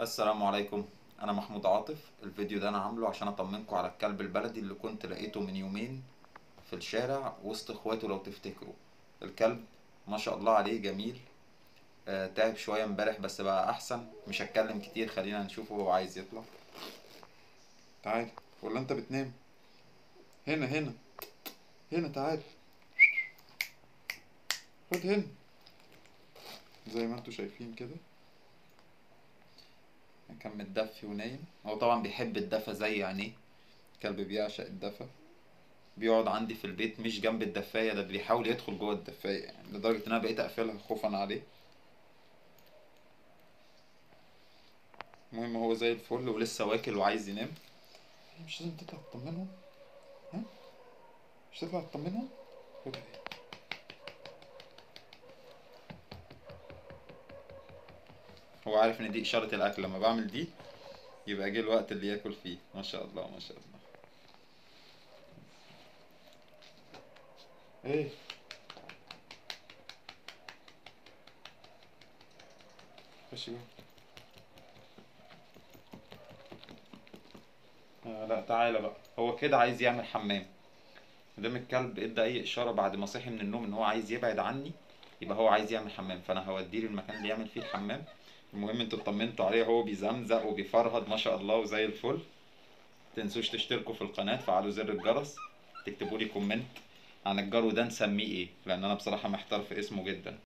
السلام عليكم. أنا محمود عاطف. الفيديو ده أنا عامله عشان أطمنكم على الكلب البلدي اللي كنت لقيته من يومين في الشارع وسط إخواته لو تفتكروا. الكلب ما شاء الله عليه جميل. آه تعب شوية امبارح بس بقى أحسن. مش هتكلم كتير خلينا نشوفه هو عايز يطلع. تعال. ولا أنت بتنام؟ هنا هنا. هنا تعال. خد هنا. زي ما أنتوا شايفين كده. كان متدفي ونايم. هو طبعا بيحب الدفا زي عينيه كلب بيعشق الدفا. بيقعد عندي في البيت مش جنب الدفاية ده بيحاول يدخل جوه الدفاية يعني لدرجة إن أنا بقيت أقفلها خوفا عليه. المهم هو زي الفل ولسه واكل وعايز ينام. مش لازم تطلع تطمنهم ها؟ مش تطلع تطمنهم هو عارف إن دي إشارة الأكل لما بعمل دي يبقى جه الوقت اللي ياكل فيه. ما شاء الله ما شاء الله. إيه؟ جوه آه لا تعالى بقى. هو كده عايز يعمل حمام. مادام الكلب إدى أي إشارة بعد ما صحي من النوم إن هو عايز يبعد عني يبقى هو عايز يعمل حمام. فأنا هوديه للمكان اللي يعمل فيه الحمام. المهم أنتوا اطمنتوا عليه هو بيزمزق وبيفرهد ما شاء الله وزي الفل. تنسوش تشتركوا في القناة فعلوا زر الجرس تكتبوا لي comment عن الجرو ده نسميه إيه؟ لأن أنا بصراحة محتار في اسمه جدا.